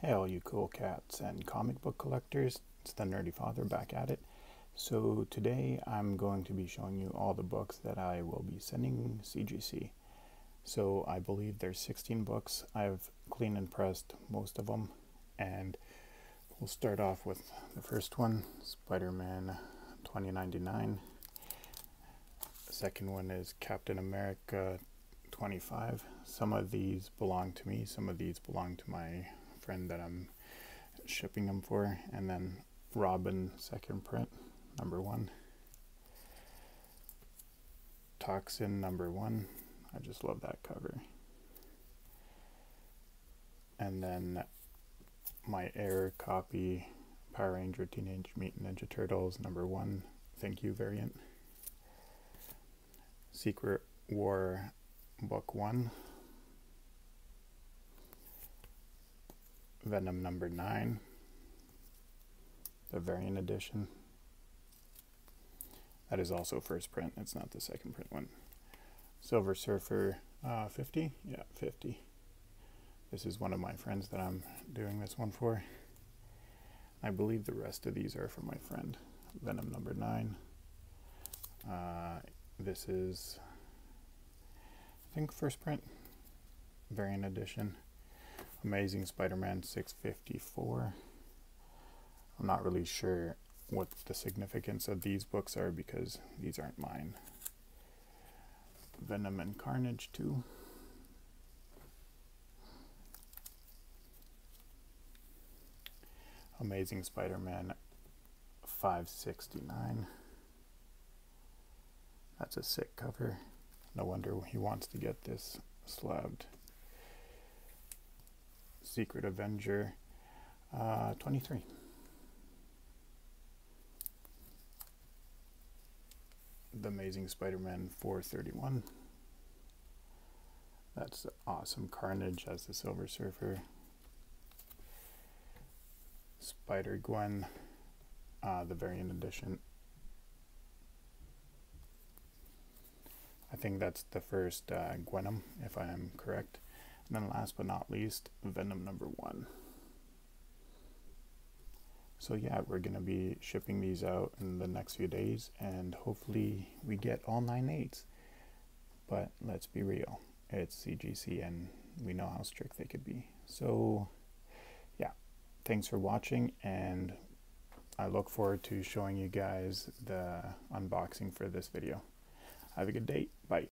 Hey, all you cool cats and comic book collectors, it's the Nerdy Father back at it. So, today I'm going to be showing you all the books that I will be sending CGC. So, I believe there's 16 books. I've clean and pressed most of them, and we'll start off with the first one Spider Man 2099. The second one is Captain America 25. Some of these belong to me, some of these belong to my friend that I'm shipping them for, and then Robin second print number one. Toxin number one. I just love that cover. And then my air copy Power Ranger Teenage Mutant Ninja Turtles number one. Thank you variant. Secret War Book One. Venom number 9, the variant edition. That is also first print, it's not the second print one. Silver Surfer uh, 50, yeah, 50. This is one of my friends that I'm doing this one for. I believe the rest of these are for my friend. Venom number 9. Uh, this is, I think, first print, variant edition. Amazing Spider-Man 654. I'm not really sure what the significance of these books are because these aren't mine. Venom and Carnage 2. Amazing Spider-Man 569. That's a sick cover. No wonder he wants to get this slabbed. Secret Avenger uh, 23. The Amazing Spider Man 431. That's awesome Carnage as the Silver Surfer. Spider Gwen, uh, the variant edition. I think that's the first uh, Gwenom, if I am correct. And then last but not least, Venom number one. So yeah, we're going to be shipping these out in the next few days and hopefully we get all nine eights. But let's be real, it's CGC and we know how strict they could be. So yeah, thanks for watching and I look forward to showing you guys the unboxing for this video. Have a good day. Bye.